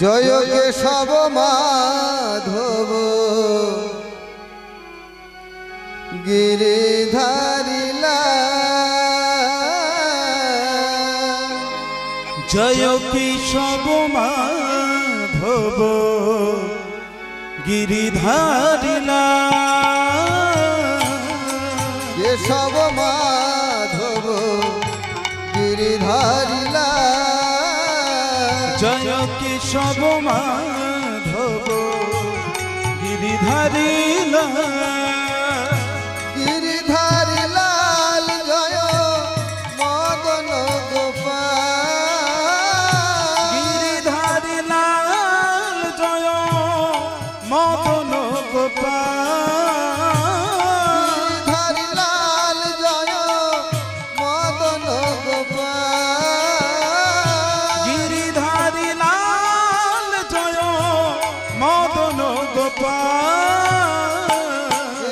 জয় কেশব মাধব। গিরিধারিলা জয় কেশব মাধব। গিরিধারিলা কেশব মাধব গিরিধারিলা গিরিধারি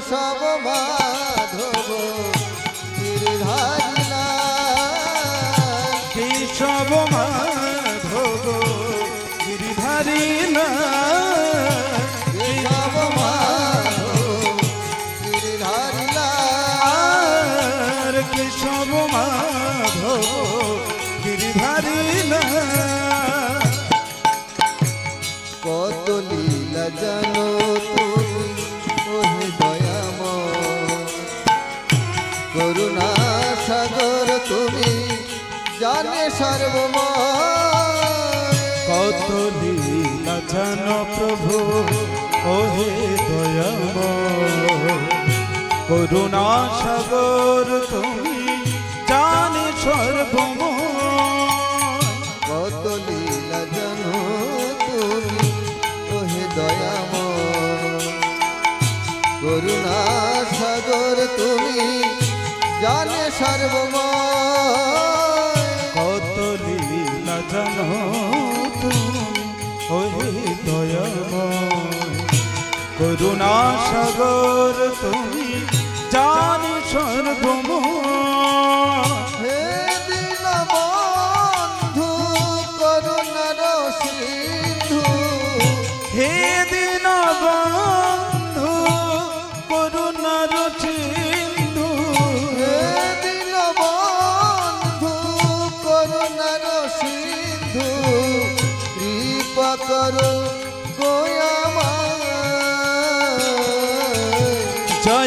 কেশব মাধব গিরিধারি লাল কেশব মাধব গিরিধারি লাল কেশব মাধব গিরিধারি লাল আর কেশব মাধব জানে সর্বময় কত লীলা জান প্রভু ওহে দয়াম করুণা সাগর তুমি জানে সর্বম কত লীলা জানো তুমি ওহে দয়াম করুণা সাগর তুমি জানে সর্বময় তুমি ওহে দয়াম করুণা সাগর তুমি জানি সর্বম